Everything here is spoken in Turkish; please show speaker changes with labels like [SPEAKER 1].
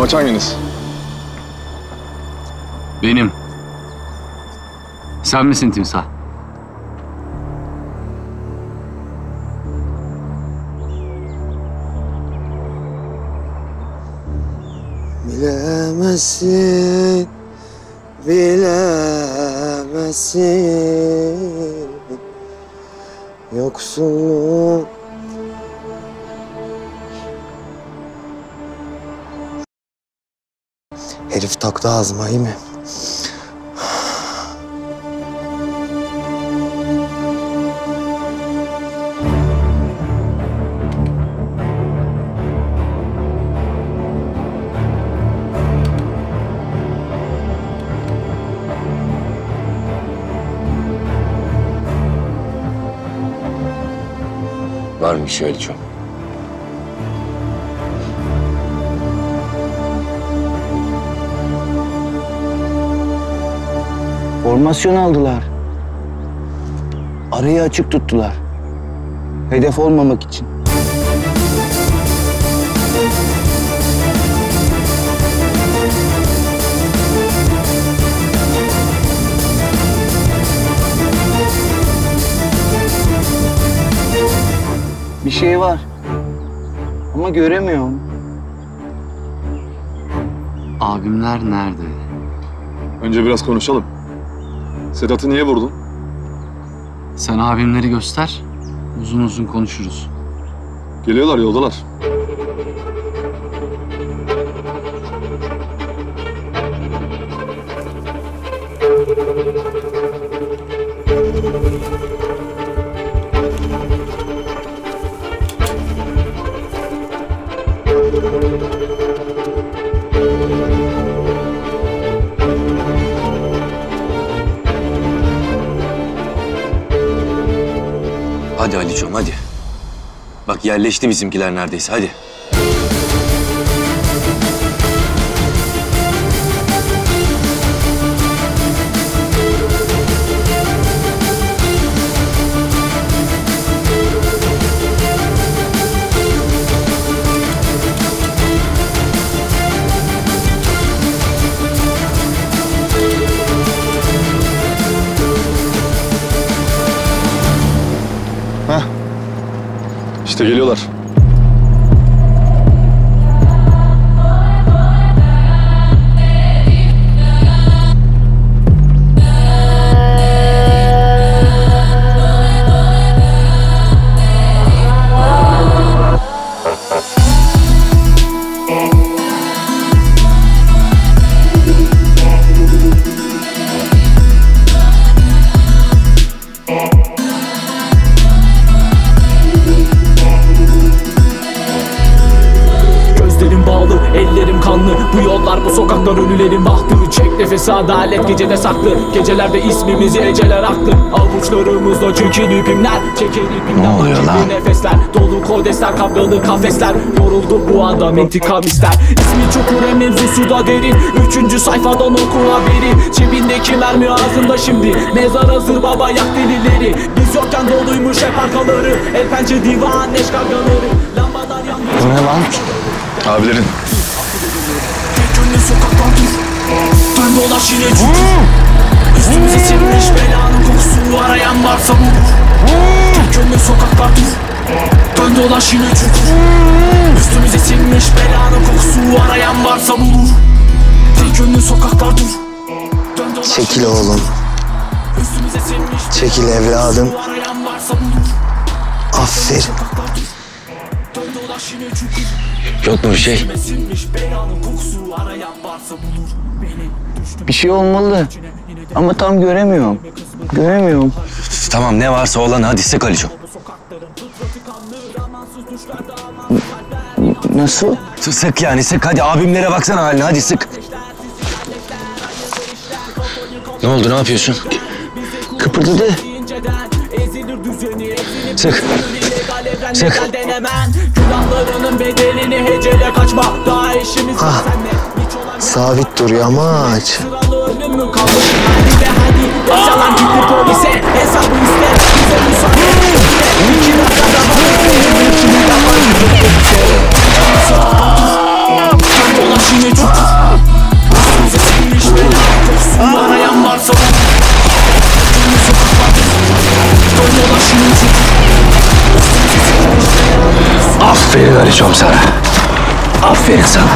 [SPEAKER 1] Yamaç hanginiz?
[SPEAKER 2] Benim. Sen misin timsah?
[SPEAKER 3] Bilemezsin, bilemezsin Yoksunluğum Herif taktı ağzıma iyi mi?
[SPEAKER 4] Var mı bir
[SPEAKER 3] Formasyon aldılar. Arayı açık tuttular. Hedef olmamak için. Bir şey var. Ama göremiyorum.
[SPEAKER 2] Abimler nerede?
[SPEAKER 1] Önce biraz konuşalım. Sedat'ı niye vurdun?
[SPEAKER 2] Sen abimleri göster. Uzun uzun konuşuruz.
[SPEAKER 1] Geliyorlar yoldalar.
[SPEAKER 4] Hadi Aliço'm hadi. Bak yerleşti bizimkiler neredeyse hadi.
[SPEAKER 1] İşte geliyorlar.
[SPEAKER 5] Bahtı Çek nefesi adalet gecede saklı Gecelerde ismimizi eceler aklı Avuçlarımızda çekin ipimler Çekin ipimden
[SPEAKER 3] Ne oluyor lan?
[SPEAKER 5] nefesler. Dolu kodesler, kavgalı kafesler. Yoruldu bu adam intikam ister. İsmi çukur mevzusu da derin. Üçüncü sayfadan oku haberi. Cebindeki mermi ağzında şimdi. Mezar hazır baba yak delileri. Biz yokken doluymuş hep arkaları. El pençe divan eş kavgaları. Lambalar yandı.
[SPEAKER 3] Bu ne lan?
[SPEAKER 1] Abilerin.
[SPEAKER 5] Gönlü sokaktan dur Dön dolaş yine çukur Üstümüze sinmiş belanın kokusu Arayan varsa bulur Tek gönlü sokaklar dur Dön dolaş yine çukur Üstümüze sinmiş belanın kokusu Arayan varsa bulur Tek gönlü sokaklar dur
[SPEAKER 3] Çekil oğlum. Çekil evladım. Aferin.
[SPEAKER 4] Yok mu bir şey?
[SPEAKER 3] Bir şey olmalı. Ama tam göremiyorum. Göremiyorum.
[SPEAKER 4] Tamam ne varsa olan hadi sık Aliço.
[SPEAKER 3] Nasıl?
[SPEAKER 4] S- Sık yani sık hadi abimlere baksana haline hadi sık. Ne oldu ne yapıyorsun?
[SPEAKER 3] Kıpırdadı.
[SPEAKER 4] Sık. Sık.
[SPEAKER 5] Günahlarının bedelini hecele kaçma. Daha işimiz
[SPEAKER 3] Ah. Sabit dur yamaç.
[SPEAKER 5] Yasalan gitti polise Hesabı iste. Bize müsaade İki dakikada bana İki dakika Dön dolaş yine
[SPEAKER 4] Aferin Ali'com sana. Aferin sana.